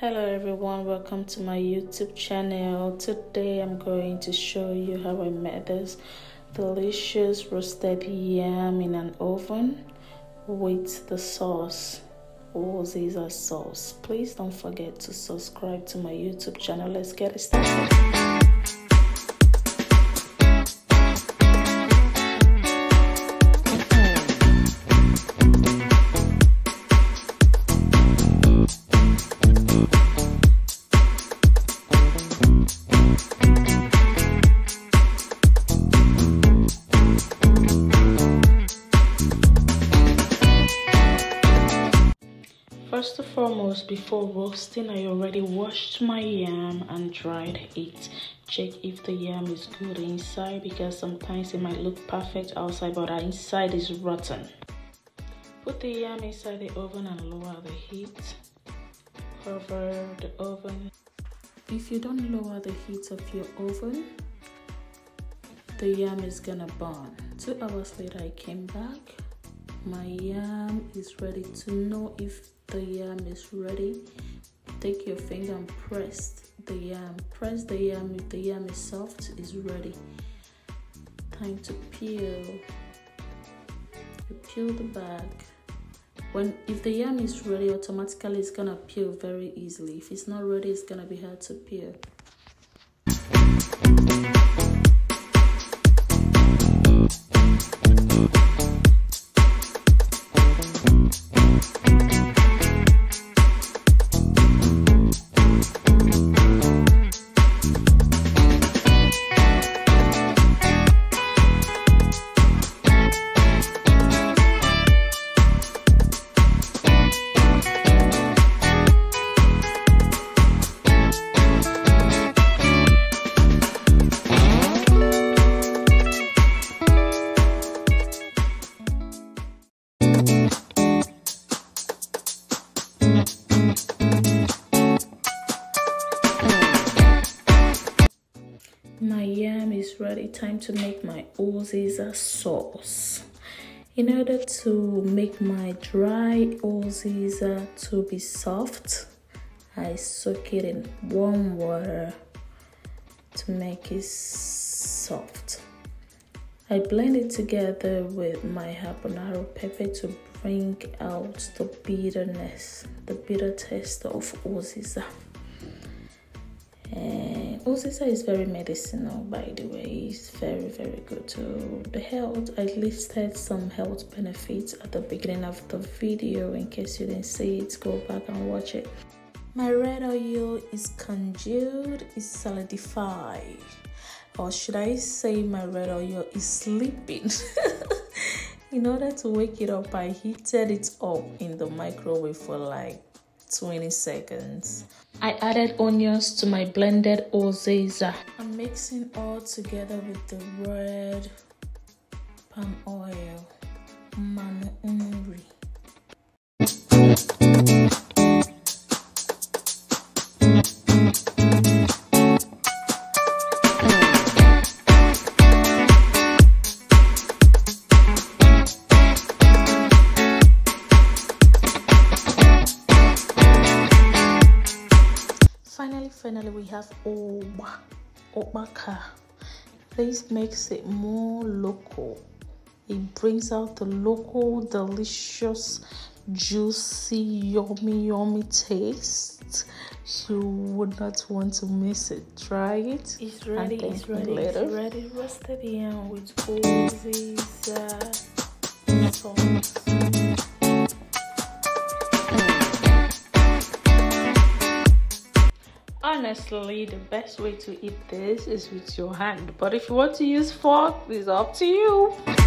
hello everyone. Welcome to my youtube channel. Today i'm going to show you how i made this delicious roasted yam in an oven with the sauce. Oh, or Caesar sauce. Please don't forget to subscribe to my youtube channel. Let's get it started First and foremost, before roasting, I already washed my yam and dried it. Check if the yam is good inside because sometimes it might look perfect outside but our inside is rotten. Put the yam inside the oven and lower the heat. Cover the oven. If you don't lower the heat of your oven, the yam is gonna burn. Two hours later, I came back. My yam is ready to know if the yam is ready. Take your finger and press the yam. Press the yam. If the yam is soft is ready. Time to peel. You peel the bag. When if the yam is ready automatically it's gonna peel very easily. If it's not ready it's gonna be hard to peel My yam is ready. Time to make my Oziza sauce. In order to make my dry Oziza to be soft, I soak it in warm water to make it soft. I blend it together with my habanero pepper to bring out the bitterness, the bitter taste of Oziza. And Oziza is very medicinal, by the way. It's very, very good to the health. I listed some health benefits at the beginning of the video. In case you didn't see it, go back and watch it. My red oil is congealed, is solidified. Or should I say my red oil is sleeping? in order to wake it up, I heated it up in the microwave for like 20 seconds. I added onions to my blended Oziza. I'm mixing all together with the red palm oil. Nmanu nri. Finally finally we have ugba. Ukpaka this makes it more local. It brings out the local delicious juicy yummy yummy taste. You would not want to miss it. Try it. It's ready it's ready later. it's ready. Roasted yam with all these uh, honestly the best way to eat this is with your hand. But if you want to use fork it's up to you